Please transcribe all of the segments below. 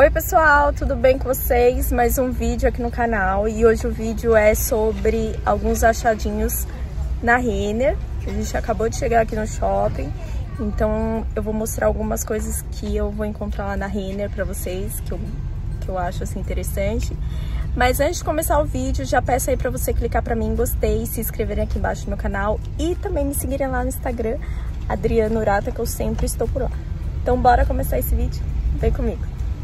Oi pessoal, tudo bem com vocês? Mais um vídeo aqui no canal e hoje o vídeo é sobre alguns achadinhos na Renner. A gente acabou de chegar aqui no shopping, então eu vou mostrar algumas coisas que eu vou encontrar lá na Renner pra vocês, que eu, que eu acho assim interessante. Mas antes de começar o vídeo, já peço aí pra você clicar pra mim em gostei, se inscreverem aqui embaixo no canal e também me seguirem lá no Instagram, Adriana Urata, que eu sempre estou por lá. Então bora começar esse vídeo? Vem comigo!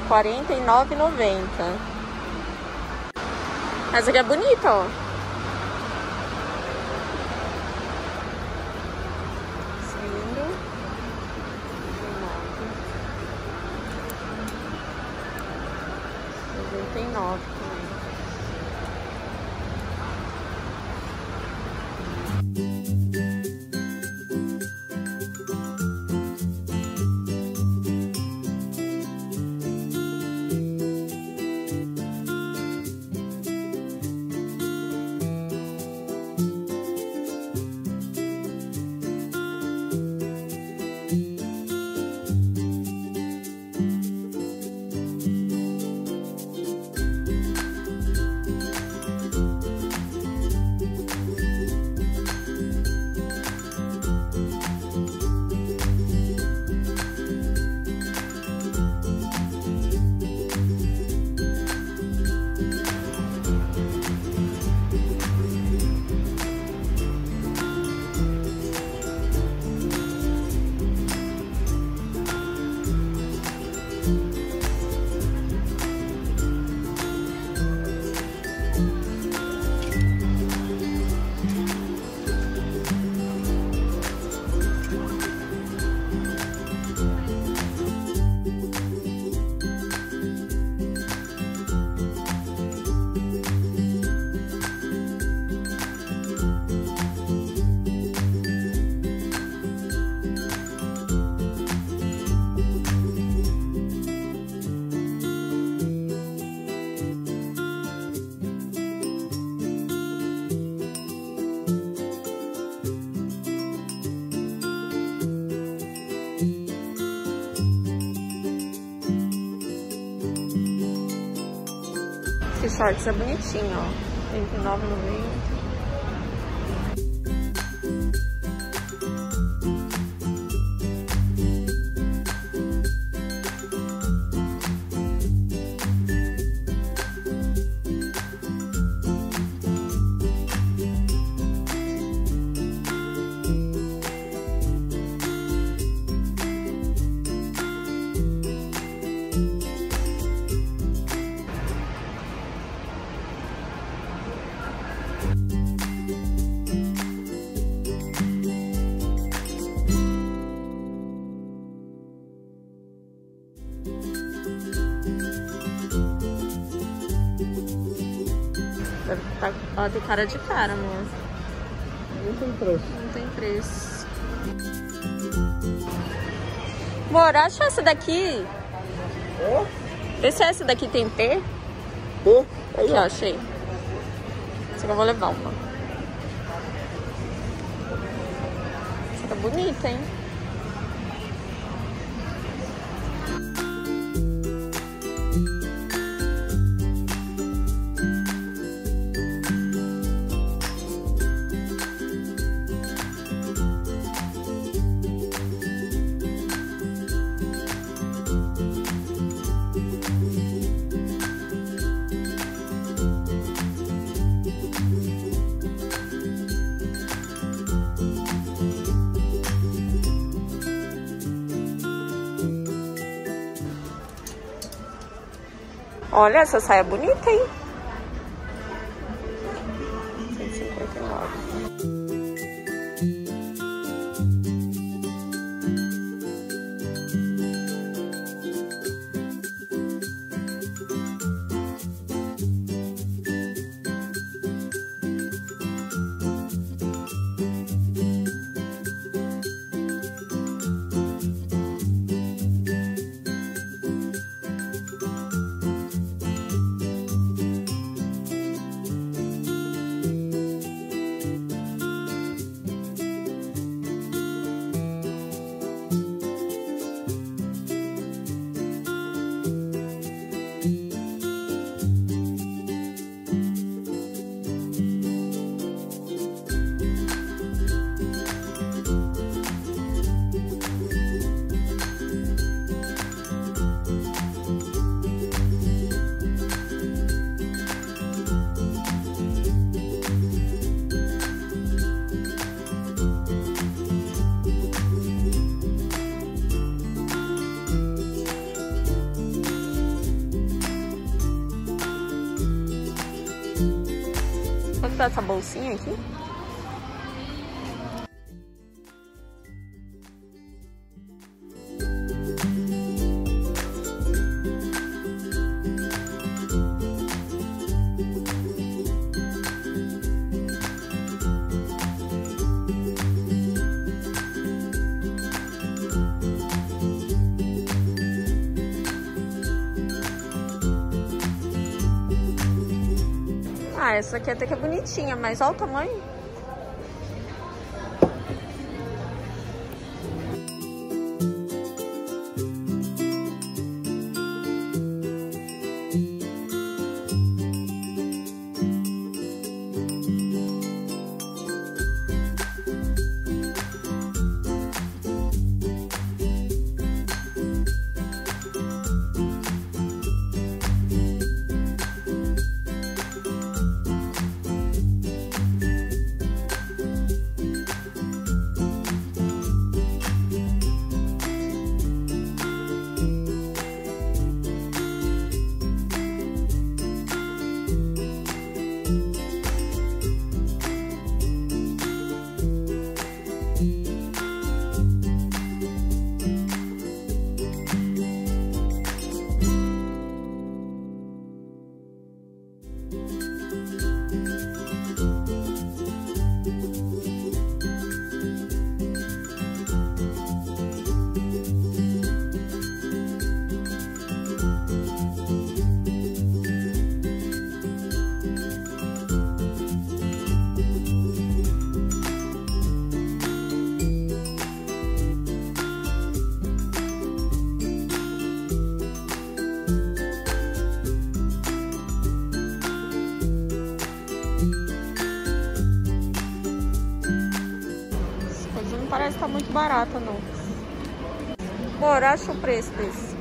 tá R$ 49,90. Essa aqui é bonita, ó. Lindo. 99 também. Esse shorts é bonitinho, ó. R$39,90. Ela tem cara de cara, amor. Não tem preço. Não tem preço. Amor, acha essa daqui. É? Vê se essa daqui tem P. Pô, Aqui, ó, achei. Essa aqui eu vou levar uma. Essa tá bonita, hein? Olha, essa saia é bonita, hein? Essa bolsinha aqui? Ah, essa aqui até que é bonitinha, mas olha o tamanho. Barata, não. Bora, acha o preço desse.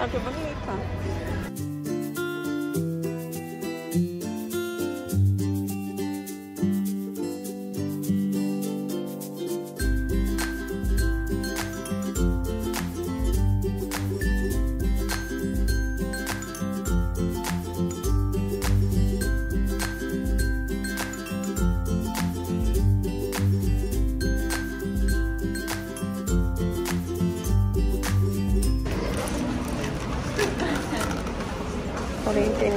Tá que bonita.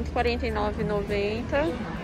R$ 149,90.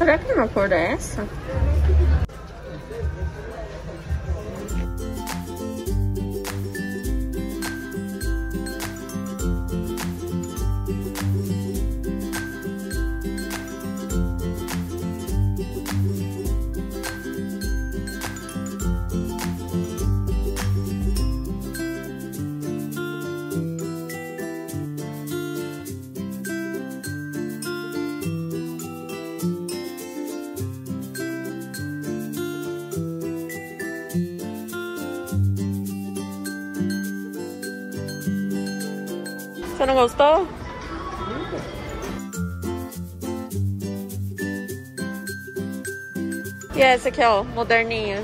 Será que uma cor é essa? Você não gostou? E essa aqui, ó, moderninha.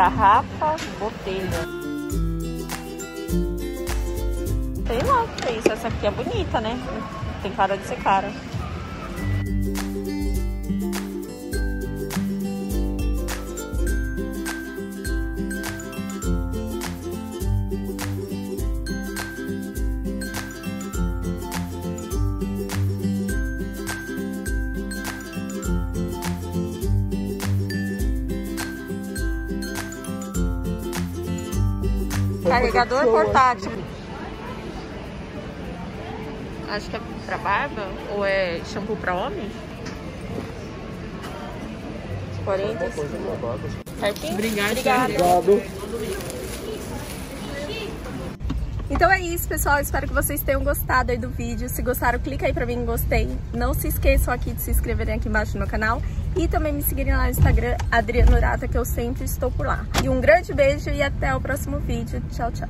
Garrafa, botelha. Sei lá que é isso. Essa aqui é bonita, né? Tem cara de ser cara. Carregador portátil. Acho que é pra barba ou é shampoo pra homem? 40. Certinho? Obrigado. Obrigado. Então é isso, pessoal. Espero que vocês tenham gostado aí do vídeo. Se gostaram, clica aí pra mim em gostei. Não se esqueçam aqui de se inscreverem aqui embaixo no canal. E também me seguirem lá no Instagram, Adriano Rata, que eu sempre estou por lá. E um grande beijo e até o próximo vídeo. Tchau, tchau.